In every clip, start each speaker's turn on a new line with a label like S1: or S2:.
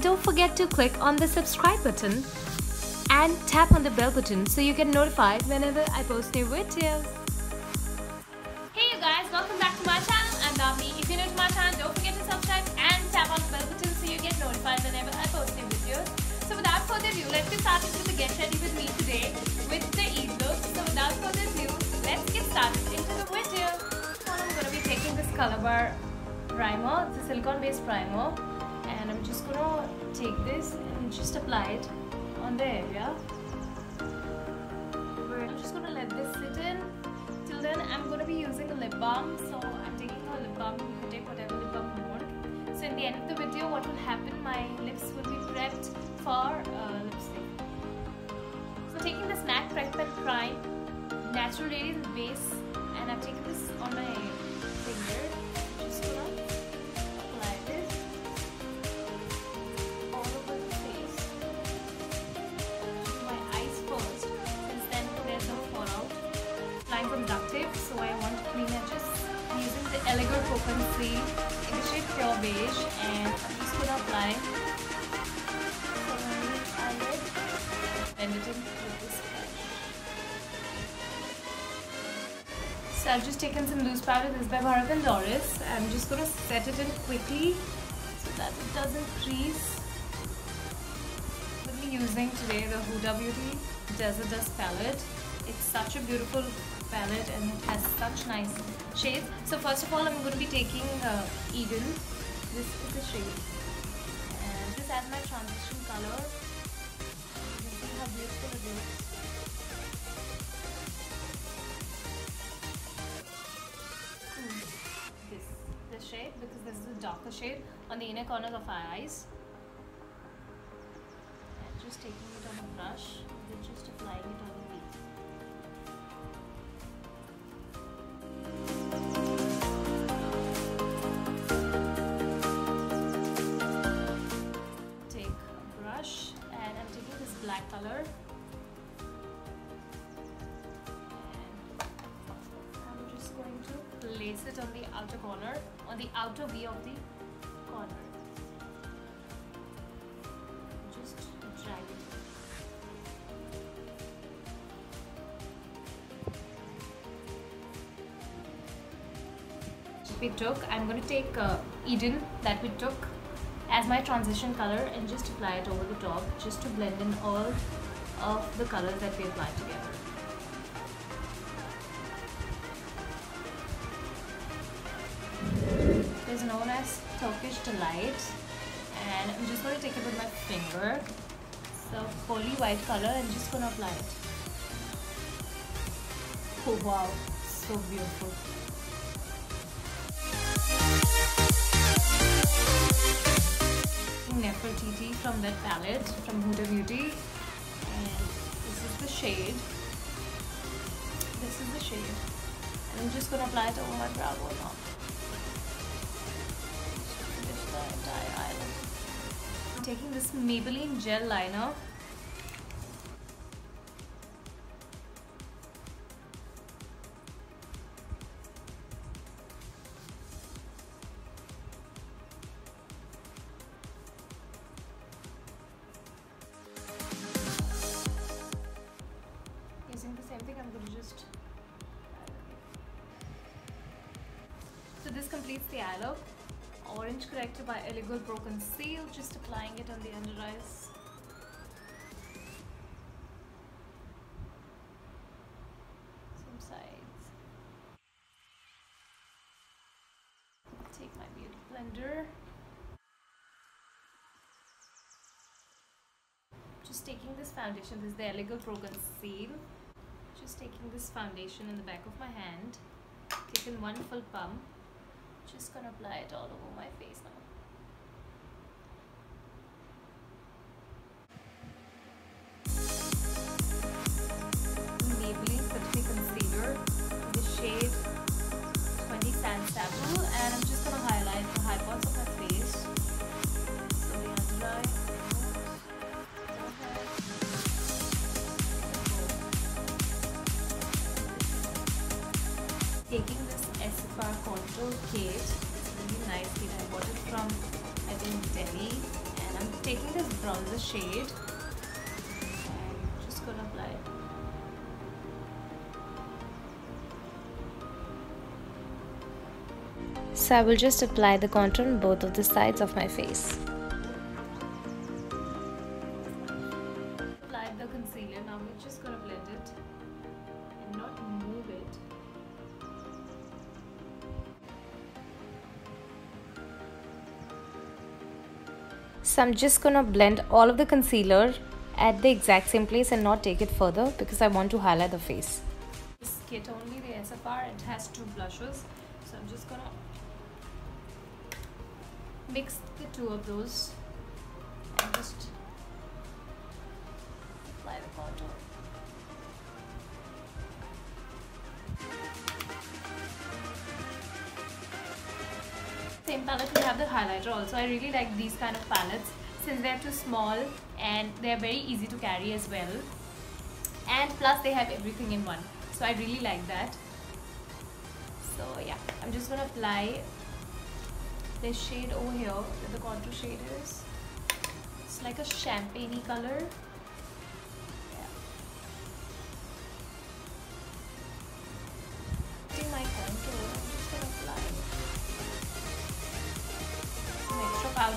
S1: Don't forget to click on the subscribe button and tap on the bell button so you get notified whenever I post new videos. Hey you guys, welcome back to my channel. I'm Damini. If you're new to my channel, don't forget to subscribe and tap on the bell button so you get notified whenever I post new videos. So without further ado, let's get started with the get ready with me today with the Eid look. So without further ado, let's get started into the video. I'm going to be taking this color bar primer, a silicone based primer I'm just gonna take this and just apply it on the area. I'm just gonna let this sit in. Till then I'm gonna be using a lip balm. So I'm taking a lip balm, you can take whatever lip balm you want. So in the end of the video what will happen, my lips will be prepped for uh, lipstick. So taking this MAC Prep and Prime Natural Radiance Base the Elegant in the shade Pure Beige and I'm just going to apply blend it in with this So I've just taken some loose powder, this is by Bharat Dorris. I'm just going to set it in quickly so that it doesn't crease. We'll be using today the Huda Beauty Desert Dusk palette. It's such a beautiful palette and it has such nice shades. So first of all I'm going to be taking uh, Eden. This is the shade. And this has my transition color. You see how beautiful it. Hmm. This, shade because this is a darker shade on the inner corners of our eyes. And just taking it on a brush, just applying it on color. And I'm just going to place it on the outer corner on the outer V of the corner. Just drag it. We took I'm going to take uh, Eden that we took as my transition color and just apply it over the top just to blend in all of the colors that we applied together. It is known as Turkish Delight and I'm just going to take it with my finger. So fully white color and just going to apply it. Oh wow, so beautiful. Palette from Huda Beauty. And this is the shade. This is the shade. And I'm just gonna apply it over my brow bone now finish the entire eyelid. I'm taking this Maybelline gel liner completes the eye look orange corrector by Elegant Pro Conceal just applying it on the under eyes. Some sides. Take my beauty blender. Just taking this foundation this is the Elegant Pro Conceal just taking this foundation in the back of my hand. Taking one full pump just gonna apply it all over my face now SFR contour kit. It's really nice kit. I bought it from I think Delhi And I'm taking this bronzer shade. Just gonna apply it. So I will just apply the contour on both of the sides of my face. So I'm just gonna blend all of the concealer at the exact same place and not take it further because I want to highlight the face. This kit only, the SFR, it has two blushes. So I'm just gonna mix the two of those and just apply the contour. Same palette we have the highlighter also. I really like these kind of palettes since they're too small and they're very easy to carry as well. And plus they have everything in one. So I really like that. So yeah, I'm just gonna apply this shade over here the contour shade is. It's like a champagne color.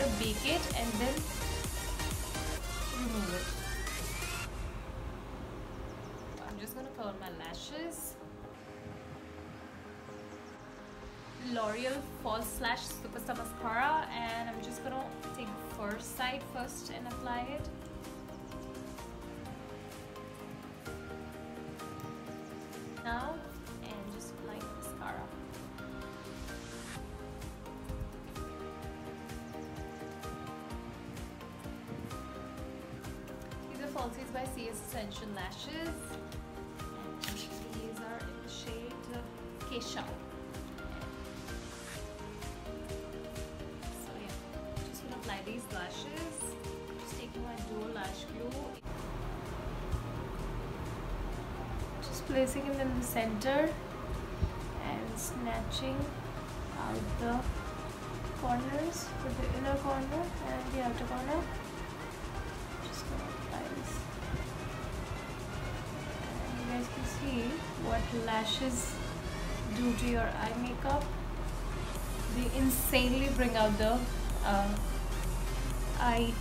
S1: Powder, bake it, and then remove it. I'm just gonna curl my lashes. L'Oreal False Lash Superstar Mascara and I'm just gonna take first side first and apply it. Now Falsies by CS Essential Lashes. These are in the shade Keshav. apply these lashes. Just taking my dual lash glue. Just placing it in the center and snatching out the corners with the inner corner and the outer corner. Guys can see what lashes do to your eye makeup. They insanely bring out the uh, I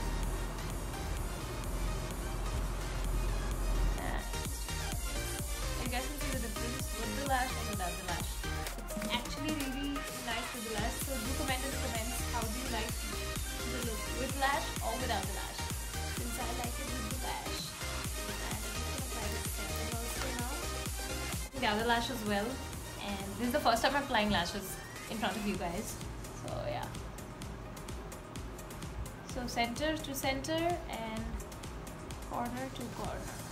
S1: The other lash as well. And this is the first time I'm applying lashes in front of you guys. So yeah so center to center and corner to corner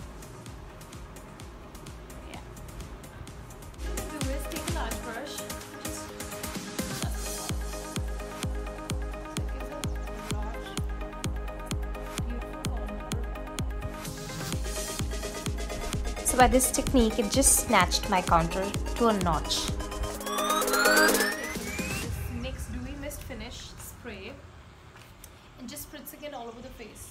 S1: by this technique, it just snatched my contour to a notch. Dewy Mist Finish Spray and just spritzing it all over the face.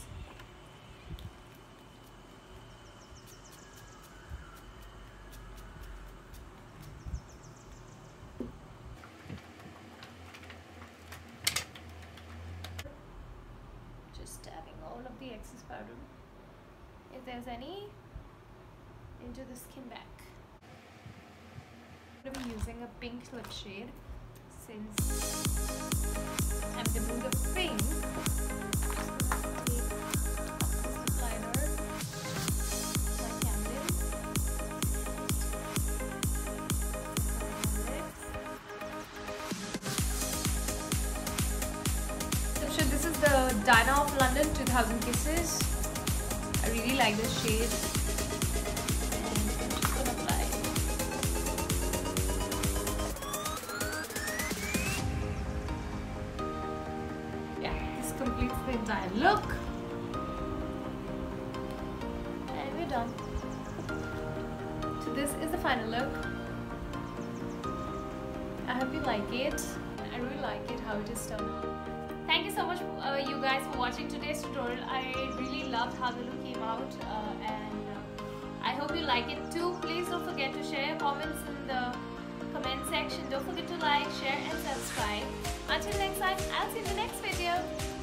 S1: Just dabbing all of the excess powder, if there's any, into the skin back. I'm going to be using a pink lip shade since I'm the pink. This is the Diana of London 2000 Kisses. I really like this shade. Entire look. And we're done. So this is the final look. I hope you like it. I really like it how it is done. thank you so much uh, you guys for watching today's tutorial i really loved how the look came out uh, and uh, i hope you like it too please don't forget to share your comments in the comment section don't forget to like share and subscribe until next time i'll see you in the next video